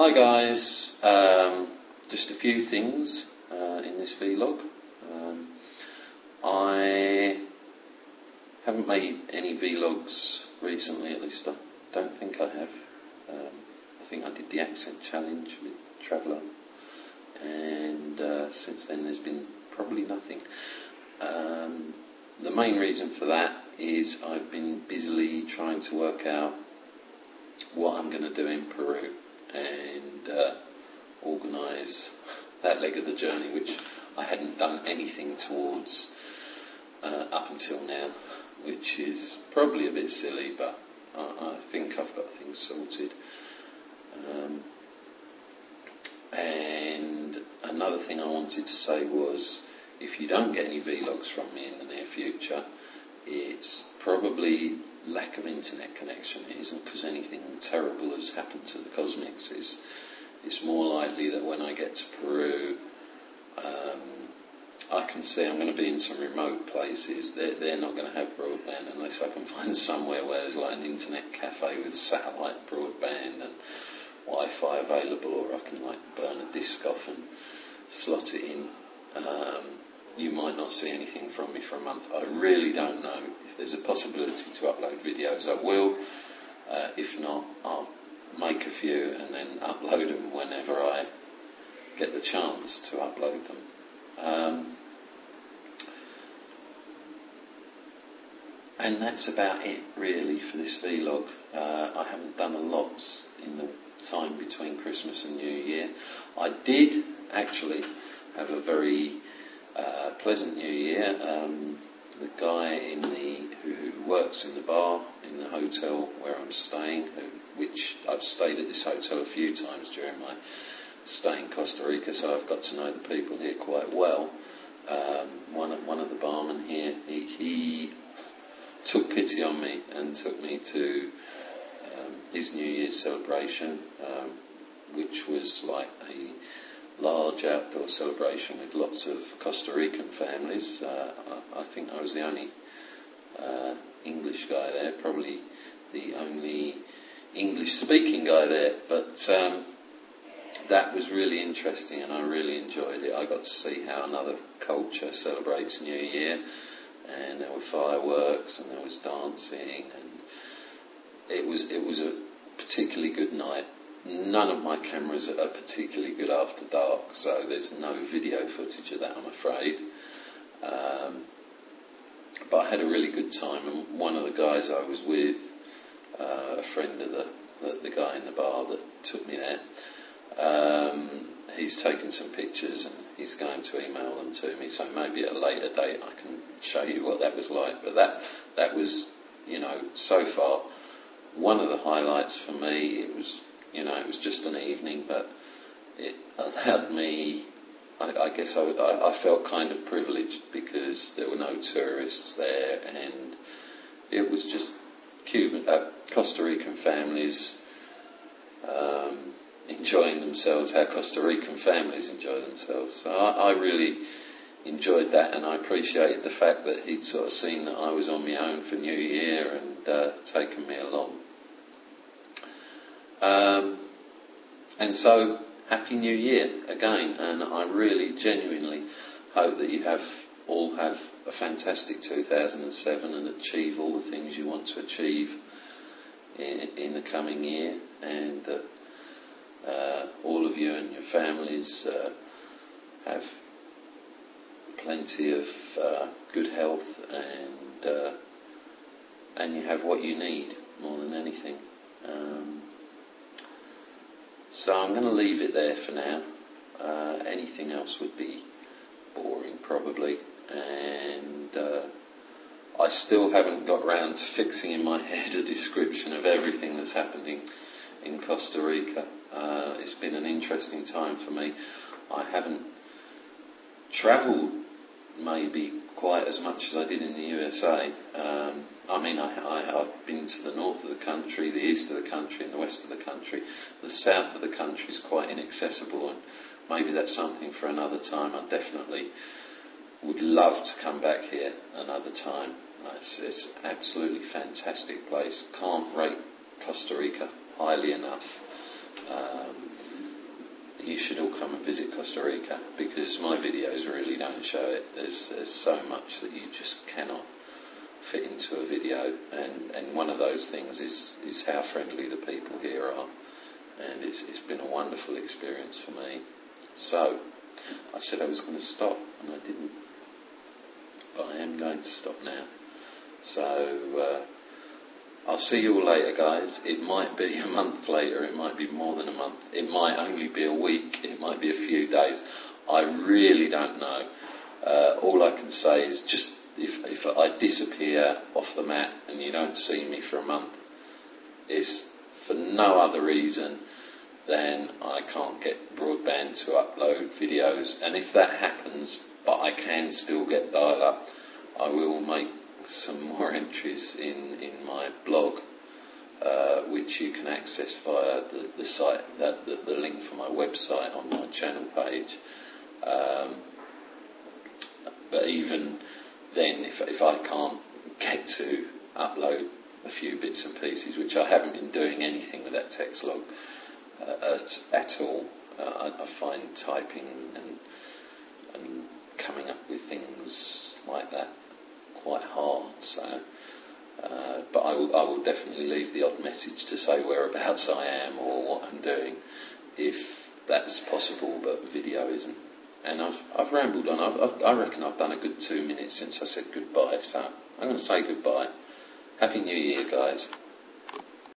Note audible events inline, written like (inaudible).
Hi guys, um, just a few things uh, in this vlog. Um, I haven't made any vlogs recently, at least I don't think I have. Um, I think I did the accent challenge with Traveller, and uh, since then there's been probably nothing. Um, the main reason for that is I've been busily trying to work out what I'm going to do in Peru and uh, organise that leg of the journey, which I hadn't done anything towards uh, up until now, which is probably a bit silly, but I, I think I've got things sorted. Um, and another thing I wanted to say was if you don't get any vlogs from me in the near future, it's probably lack of internet connection. Isn't because anything terrible has happened to the CoZzMiX. It's, it's more likely that when I get to Peru, um, I can see I'm going to be in some remote places. They're, they're not going to have broadband unless I can (laughs) find somewhere where there's like an internet cafe with satellite broadband and Wi-Fi available, or I can like burn a disc off and slot it in. Um, you might not see anything from me for a month. I really don't know. If there's a possibility to upload videos, I will. Uh, if not, I'll make a few and then upload them whenever I get the chance to upload them. Um, and that's about it really for this vlog. Uh, I haven't done a lot in the time between Christmas and New Year. I did actually have a very uh, pleasant New Year. Um, the guy in the who, who, works in the bar in the hotel where I'm staying, which I've stayed at this hotel a few times during my stay in Costa Rica, so I've got to know the people here quite well. Um, one of one of the barmen here, he, he took pity on me and took me to um, his New Year's celebration, um, which was like a large outdoor celebration with lots of Costa Rican families. Uh, I, I, think I was the only uh, English guy there, probably the only English speaking guy there, but um, that was really interesting and I really enjoyed it. I got to see how another culture celebrates New Year and there were fireworks and there was dancing and it was it was a particularly good night None of my cameras are particularly good after dark, so there's no video footage of that, I'm afraid. Um, but I had a really good time, and one of the guys I was with, uh, a friend of the, the, the guy in the bar that took me there, um, he's taken some pictures and he's going to email them to me. So maybe at a later date I can show you what that was like. But that that was, you know, so far one of the highlights for me. It was you know, it was just an evening, but it allowed me. I, I guess I, I, felt kind of privileged because there were no tourists there, and it was just Cuban, uh, Costa Rican families um, enjoying themselves. How Costa Rican families enjoy themselves. So I, I really enjoyed that, and I appreciated the fact that he'd sort of seen that I was on my own for New Year and uh, taken me along. Um, and so, Happy New Year again, and I really genuinely hope that you have all have a fantastic 2007 and achieve all the things you want to achieve in, in the coming year, and that uh, all of you and your families uh, have plenty of uh, good health and uh, and you have what you need more than anything. Um, so I'm going to leave it there for now. Uh, anything else would be boring, probably. And uh, I still haven't got round to fixing in my (laughs) head a description of everything that's happening in Costa Rica. Uh, it's been an interesting time for me. I haven't travelled maybe quite as much as I did in the USA. Um, I mean, I, have been to the north of the country, the east of the country, and the west of the country. The south of the country is quite inaccessible, and maybe that's something for another time. I definitely would love to come back here another time. It's, it's an absolutely fantastic place. Can't rate Costa Rica highly enough. um, you should all come and visit Costa Rica because my videos really don't show it. There's, there's so much that you just cannot fit into a video, and, and one of those things is, is how friendly the people here are, and it's, it's been a wonderful experience for me. So, I said I was going to stop, and I didn't, but I am going to stop now. So, uh, I'll see you all later, guys. It might be a month later, it might be more than a month, it might only be a week, it might be a few days. I really don't know. Uh, all I can say is just if, if I disappear off the mat and you don't see me for a month, it's for no other reason than I can't get broadband to upload videos. And if that happens, but I can still get dial up, I will make some more entries in, in my blog, uh, which you can access via the, the site, that, the, the, link for my website on my channel page. Um, but even then, if, if I can't get to upload a few bits and pieces, which I haven't been doing anything with that text log uh, at, at, all, uh, I, I, find typing and, and coming up with things like that quite hard. So, uh, but I will, I will definitely leave the odd message to say whereabouts I am or what I'm doing, if that's possible. But video isn't. And I've, I've rambled on. I've, I've, i reckon I've done a good two minutes since I said goodbye. So I'm going to say goodbye. Happy New Year, guys.